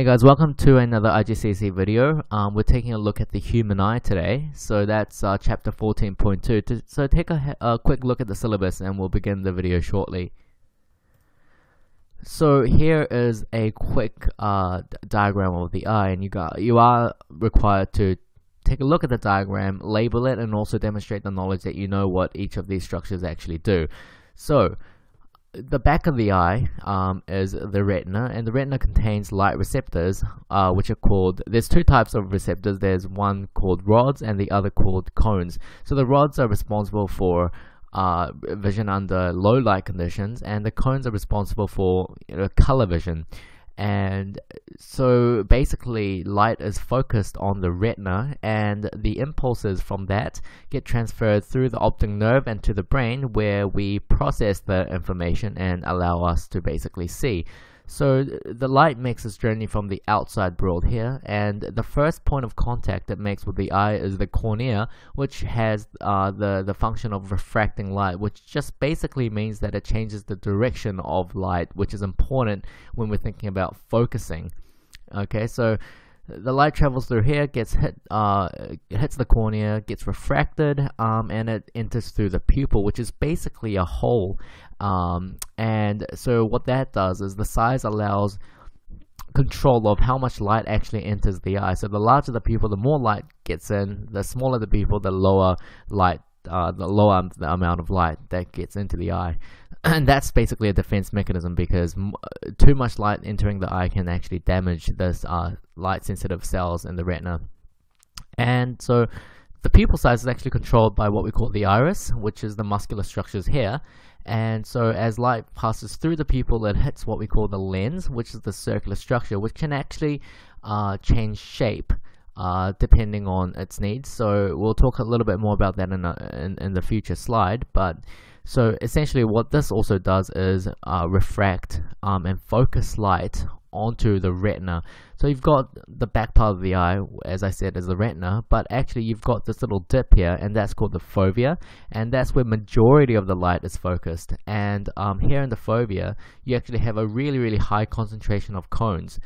Hey guys, welcome to another IGCSE video. Um, we're taking a look at the human eye today. So that's uh, chapter 14.2. So take a, a, quick look at the syllabus and we'll begin the video shortly. So here is a quick uh, diagram of the eye and you, got, you are required to take a look at the diagram, label it, and also demonstrate the knowledge that you know what each of these structures actually do. So the back of the eye um, is the retina, and the retina contains light receptors, uh, which are called. There's two types of receptors. There's one called rods, and the other called cones. So the rods are responsible for uh, vision under low light conditions, and the cones are responsible for you know, color vision and so basically light is focused on the retina and the impulses from that get transferred through the optic nerve and to the brain where we process the information and allow us to basically see so the light makes its journey from the outside world here, and the first point of contact it makes with the eye is the cornea, which has uh, the, the function of refracting light, which just basically means that it changes the direction of light, which is important when we're thinking about focusing. Okay, so the light travels through here, gets hit, uh, hits the cornea, gets refracted, um, and it enters through the pupil, which is basically a hole. Um, and so what that does is the size allows control of how much light actually enters the eye. So the larger the pupil, the more light gets in. The smaller the pupil, the lower light, uh, the lower the amount of light that gets into the eye and that's basically a defense mechanism because too much light entering the eye can actually damage the uh, light sensitive cells in the retina. And so the pupil size is actually controlled by what we call the iris, which is the muscular structures here. And so as light passes through the pupil, it hits what we call the lens, which is the circular structure, which can actually uh, change shape. Uh, depending on its needs. So we'll talk a little bit more about that in, a, in, in the future slide. But so essentially what this also does is uh, refract um, and focus light onto the retina. So you've got the back part of the eye, as I said, is the retina, but actually you've got this little dip here, and that's called the fovea, and that's where majority of the light is focused. And um, here in the fovea, you actually have a really, really high concentration of cones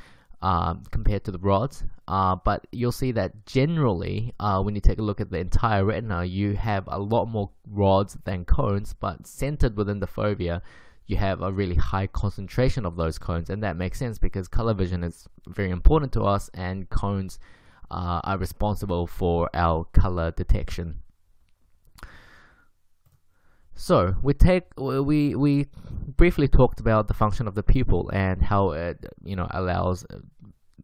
um, compared to the rods. Uh, but you'll see that generally, uh, when you take a look at the entire retina, you have a lot more rods than cones, but centered within the fovea, you have a really high concentration of those cones, and that makes sense because color vision is very important to us, and cones uh, are responsible for our color detection. So we take we we briefly talked about the function of the pupil and how it you know allows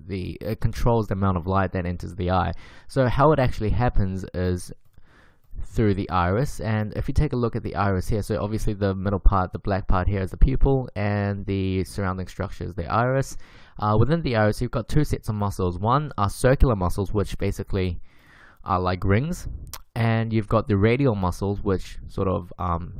the it controls the amount of light that enters the eye. So how it actually happens is through the iris. And if you take a look at the iris here so obviously the middle part the black part here is the pupil and the surrounding structure is the iris. Uh, within the iris you've got two sets of muscles. One are circular muscles which basically are like rings and you've got the radial muscles which sort of um,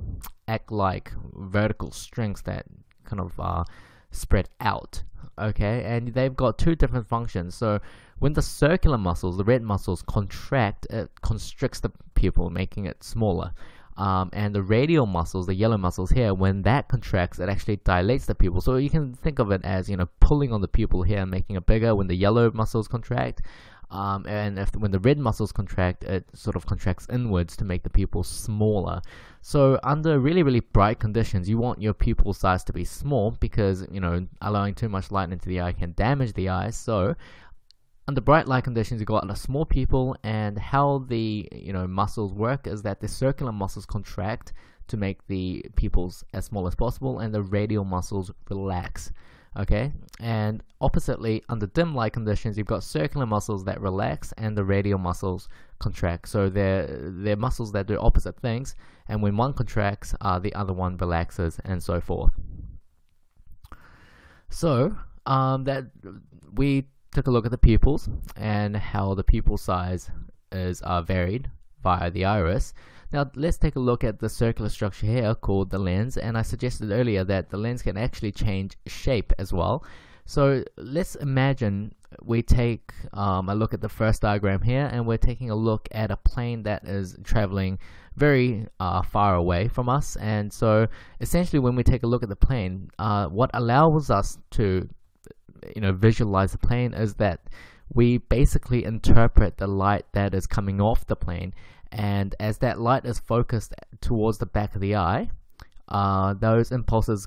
act like vertical strings that kind of uh, spread out okay and they've got two different functions so when the circular muscles the red muscles contract it constricts the pupil making it smaller um, and the radial muscles, the yellow muscles here, when that contracts, it actually dilates the pupil. So you can think of it as, you know, pulling on the pupil here making it bigger when the yellow muscles contract. Um, and if when the red muscles contract, it sort of contracts inwards to make the pupil smaller. So under really really bright conditions, you want your pupil size to be small because you know allowing too much light into the eye can damage the eye. So under bright light conditions, you've got a small pupil, and how the you know muscles work is that the circular muscles contract to make the pupils as small as possible, and the radial muscles relax okay? And oppositely under dim light conditions you've got circular muscles that relax and the radial muscles contract. So they're they're muscles that do opposite things and when one contracts uh, the other one relaxes and so forth. So um, that we took a look at the pupils and how the pupil size is uh, varied via the iris now let's take a look at the circular structure here called the lens and I suggested earlier that the lens can actually change shape as well. So let's imagine we take um, a look at the first diagram here and we're taking a look at a plane that is traveling very uh, far away from us and so essentially when we take a look at the plane uh, what allows us to you know visualize the plane is that we basically interpret the light that is coming off the plane, and as that light is focused towards the back of the eye, uh, those impulses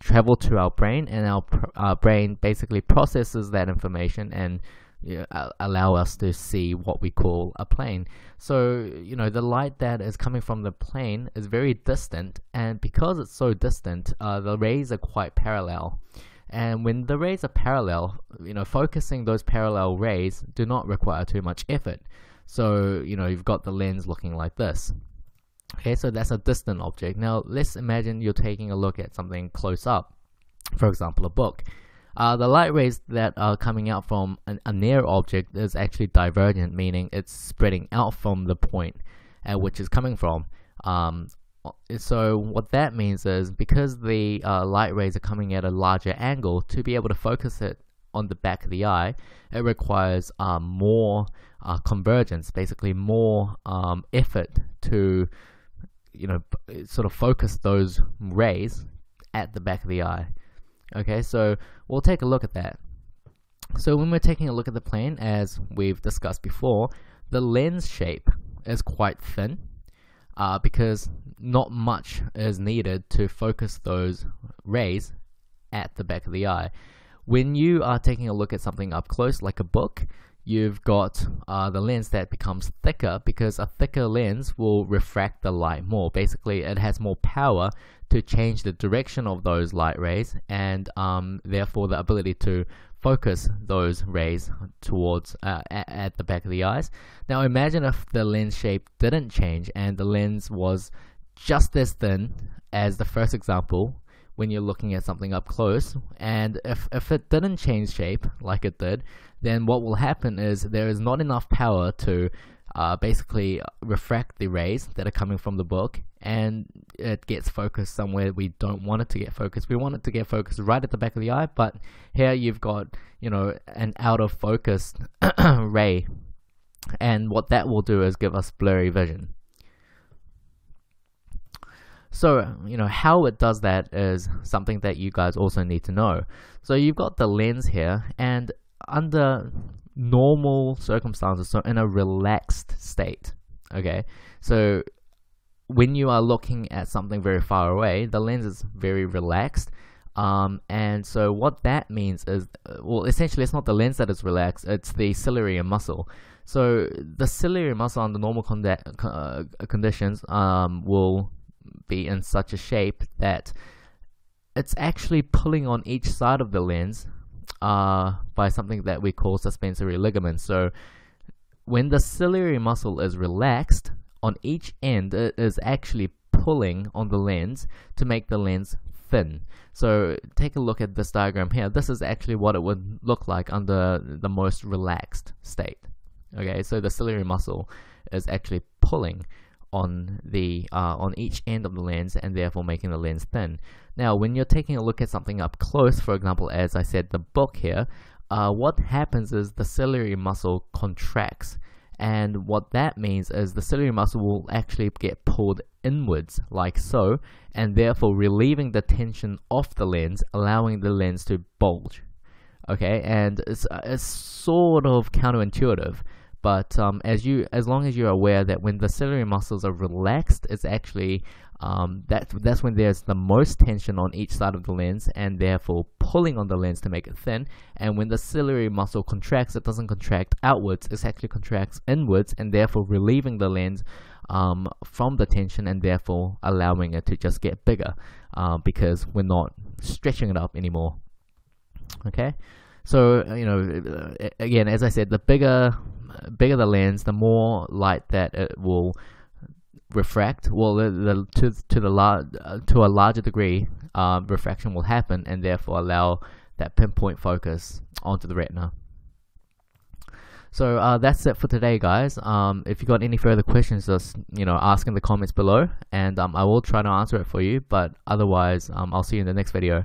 travel to our brain, and our, our brain basically processes that information and you know, allow us to see what we call a plane. So, you know, the light that is coming from the plane is very distant, and because it's so distant, uh, the rays are quite parallel. And when the rays are parallel, you know, focusing those parallel rays do not require too much effort. So, you know, you've got the lens looking like this. Okay, so that's a distant object. Now, let's imagine you're taking a look at something close up. For example, a book. Uh, the light rays that are coming out from an, a near object is actually divergent, meaning it's spreading out from the point at which it's coming from. Um, so what that means is because the uh, light rays are coming at a larger angle, to be able to focus it on the back of the eye, it requires um, more uh, convergence, basically more um, effort to, you know, sort of focus those rays at the back of the eye. Okay, so we'll take a look at that. So when we're taking a look at the plane, as we've discussed before, the lens shape is quite thin uh, because not much is needed to focus those rays at the back of the eye. When you are taking a look at something up close, like a book, you've got uh, the lens that becomes thicker because a thicker lens will refract the light more. Basically, it has more power to change the direction of those light rays and um, therefore the ability to focus those rays towards uh, at, at the back of the eyes. Now imagine if the lens shape didn't change and the lens was just as thin as the first example when you're looking at something up close and if, if it didn't change shape like it did then what will happen is there is not enough power to uh, basically refract the rays that are coming from the book and it gets focused somewhere we don't want it to get focused. We want it to get focused right at the back of the eye, but here you've got, you know, an out of focus ray and what that will do is give us blurry vision. So, you know, how it does that is something that you guys also need to know. So you've got the lens here, and under normal circumstances, so in a relaxed state, okay? So when you are looking at something very far away, the lens is very relaxed. Um, and so what that means is, well, essentially it's not the lens that is relaxed, it's the ciliary muscle. So the ciliary muscle under normal uh, conditions um, will be in such a shape that it's actually pulling on each side of the lens uh, by something that we call suspensory ligaments. So when the ciliary muscle is relaxed, on each end it is actually pulling on the lens to make the lens thin. So take a look at this diagram here. This is actually what it would look like under the most relaxed state. Okay, so the ciliary muscle is actually pulling on the uh, on each end of the lens and therefore making the lens thin. Now, when you're taking a look at something up close, for example, as I said, the book here, uh, what happens is the ciliary muscle contracts. And what that means is the ciliary muscle will actually get pulled inwards, like so, and therefore relieving the tension off the lens, allowing the lens to bulge. Okay, and it's, uh, it's sort of counterintuitive but um, as you, as long as you're aware that when the ciliary muscles are relaxed, it's actually um, that that's when there's the most tension on each side of the lens, and therefore pulling on the lens to make it thin. And when the ciliary muscle contracts, it doesn't contract outwards; it actually contracts inwards, and therefore relieving the lens um, from the tension, and therefore allowing it to just get bigger uh, because we're not stretching it up anymore. Okay. So you know, again, as I said, the bigger bigger the lens, the more light that it will refract. Well, the, the, to to the lar- to a larger degree, uh, refraction will happen, and therefore allow that pinpoint focus onto the retina. So uh, that's it for today, guys. Um, if you got any further questions, just you know ask in the comments below, and um, I will try to answer it for you. But otherwise, um, I'll see you in the next video.